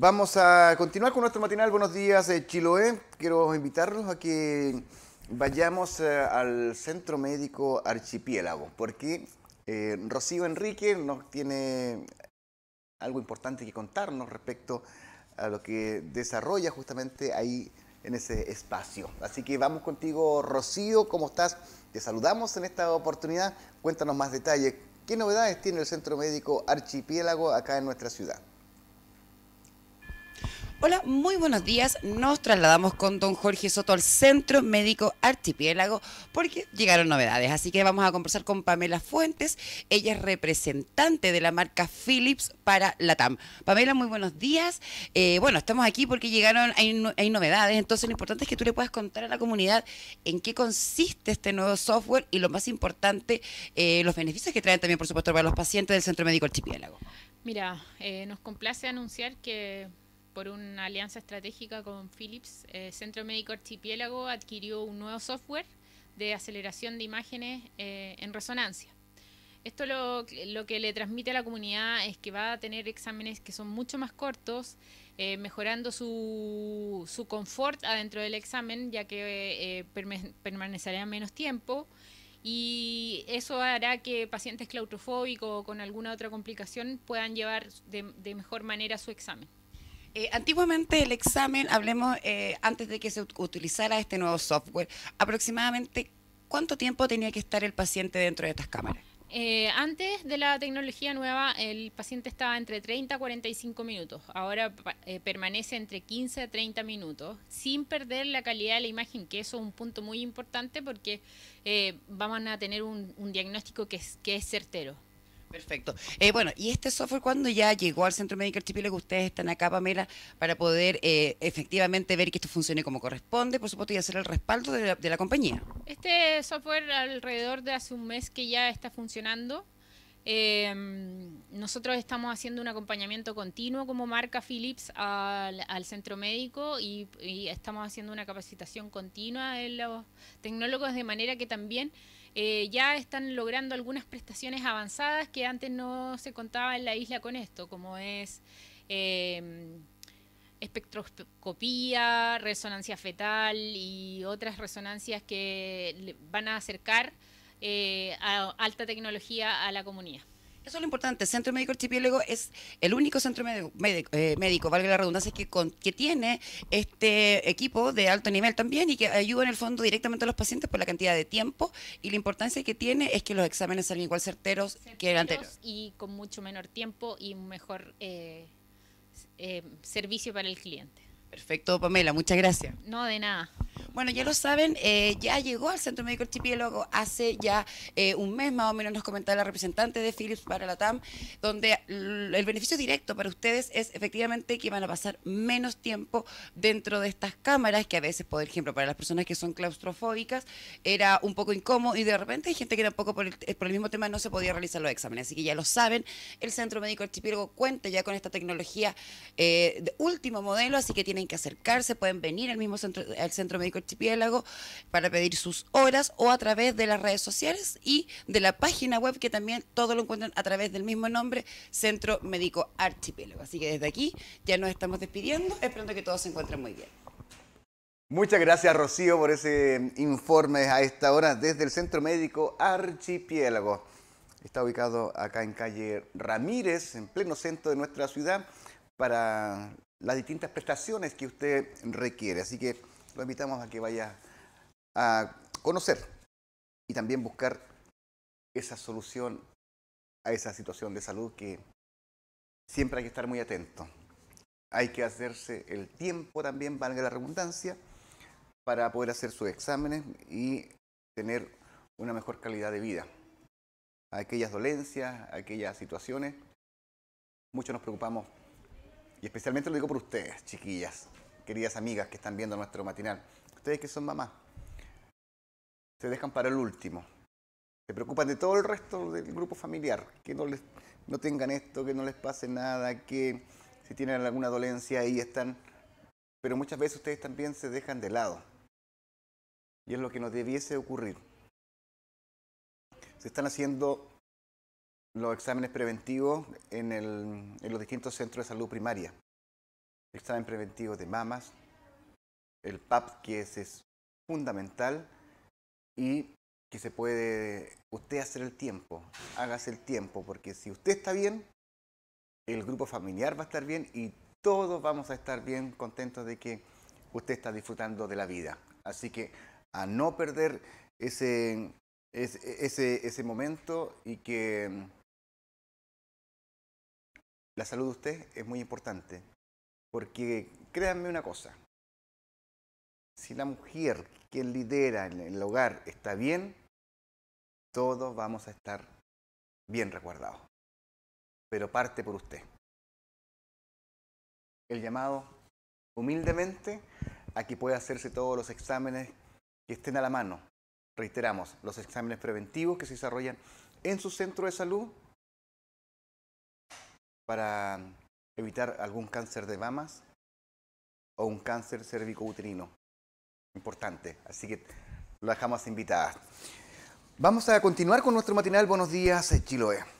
Vamos a continuar con nuestro matinal Buenos Días de Chiloé. Quiero invitarlos a que vayamos eh, al Centro Médico Archipiélago, porque eh, Rocío Enrique nos tiene algo importante que contarnos respecto a lo que desarrolla justamente ahí en ese espacio. Así que vamos contigo, Rocío, ¿cómo estás? Te saludamos en esta oportunidad. Cuéntanos más detalles. ¿Qué novedades tiene el Centro Médico Archipiélago acá en nuestra ciudad? Hola, muy buenos días. Nos trasladamos con don Jorge Soto al Centro Médico Archipiélago porque llegaron novedades. Así que vamos a conversar con Pamela Fuentes. Ella es representante de la marca Philips para la TAM. Pamela, muy buenos días. Eh, bueno, estamos aquí porque llegaron, hay, novedades. Entonces, lo importante es que tú le puedas contar a la comunidad en qué consiste este nuevo software y lo más importante, eh, los beneficios que traen también, por supuesto, para los pacientes del Centro Médico Archipiélago. Mira, eh, nos complace anunciar que por una alianza estratégica con Philips, eh, Centro Médico Archipiélago adquirió un nuevo software de aceleración de imágenes eh, en resonancia. Esto lo, que le transmite a la comunidad es que va a tener exámenes que son mucho más cortos, eh, mejorando su, confort adentro del examen, ya que permanecerá menos tiempo. Y eso hará que pacientes claustrofóbicos o con alguna otra complicación puedan llevar de mejor manera su examen. Eh, antiguamente el examen, hablemos eh, antes de que se utilizara este nuevo software, aproximadamente cuánto tiempo tenía que estar el paciente dentro de estas cámaras. Eh, antes de la tecnología nueva, el paciente estaba entre 30 a 45 minutos. Ahora permanece entre 15 a 30 minutos, sin perder la calidad de la imagen, que eso es un punto muy importante porque vamos a tener un, diagnóstico que es certero. Perfecto. Eh, bueno, y este software, cuando ya llegó al Centro Médico Archipiélago, ustedes están acá, Pamela, para poder eh, efectivamente ver que esto funcione como corresponde, por supuesto, y hacer el respaldo de la, compañía. Este software alrededor de hace un mes que ya está funcionando. Eh, nosotros estamos haciendo un acompañamiento continuo como marca Philips al, centro médico y, y, estamos haciendo una capacitación continua en los tecnólogos de manera que también eh, ya están logrando algunas prestaciones avanzadas que antes no se contaba en la isla con esto, como es em, espectroscopía, resonancia fetal y otras resonancias que van a acercar eh, a alta tecnología a la comunidad. Eso es lo importante. El Centro Médico Archipiélago es el único centro médico, eh, médico, valga la redundancia, que, que tiene este equipo de alto nivel también y que ayuda en el fondo directamente a los pacientes por la cantidad de tiempo y la importancia que tiene es que los exámenes salen igual certeros, que el anterior. Y con mucho menor tiempo y un mejor eh, eh, servicio para el cliente. Perfecto, Pamela, muchas gracias. No, de nada. Bueno, ya lo saben, eh, ya llegó al Centro Médico Archipiélago hace ya eh, un mes más o menos, nos comentaba la representante de Philips para la TAM, donde el beneficio directo para ustedes es efectivamente que van a pasar menos tiempo dentro de estas cámaras, que a veces, por ejemplo, para las personas que son claustrofóbicas, era un poco incómodo y de repente hay gente que tampoco por el, por el mismo tema no se podía realizar los exámenes. Así que ya lo saben, el Centro Médico Archipiélago cuenta ya con esta tecnología eh, de último modelo, así que tienen que acercarse, pueden venir al mismo centro, al Centro Médico Archipiélago para pedir sus horas o a través de las redes sociales y de la página web que también todo lo encuentran a través del mismo nombre, Centro Médico Archipiélago. Así que desde aquí ya nos estamos despidiendo, esperando que todos se encuentren muy bien. Muchas gracias Rocío por ese informe a esta hora desde el Centro Médico Archipiélago. Está ubicado acá en calle Ramírez, en pleno centro de nuestra ciudad, para las distintas prestaciones que usted requiere. Así que lo invitamos a que vaya a conocer y también buscar esa solución a esa situación de salud que siempre hay que estar muy atento. Hay que hacerse el tiempo también, valga la redundancia, para poder hacer sus exámenes y tener una mejor calidad de vida. aquellas dolencias, aquellas situaciones, mucho nos preocupamos, y especialmente lo digo por ustedes, chiquillas, queridas amigas que están viendo nuestro matinal, ustedes que son mamás, se dejan para el último. Se preocupan de todo el resto del grupo familiar, que no, les, no tengan esto, que no les pase nada, que si tienen alguna dolencia ahí están. Pero muchas veces ustedes también se dejan de lado. Y es lo que nos debiese ocurrir. Se están haciendo los exámenes preventivos en, en los distintos centros de salud primaria examen preventivo de mamas, el PAP, que es, es fundamental, y que se puede usted hacer el tiempo, hágase el tiempo, porque si usted está bien, el grupo familiar va a estar bien y todos vamos a estar bien contentos de que usted está disfrutando de la vida. Así que a no perder ese, ese, ese momento y que la salud de usted es muy importante. Porque créanme una cosa, si la mujer que lidera en el hogar está bien, todos vamos a estar bien resguardados. Pero parte por usted. El llamado humildemente a que pueda hacerse todos los exámenes que estén a la mano. Reiteramos, los exámenes preventivos que se desarrollan en su centro de salud para evitar algún cáncer de mamas o un cáncer cervicouterino. Importante, así que lo dejamos invitadas. Vamos a continuar con nuestro matinal Buenos Días, Chiloé.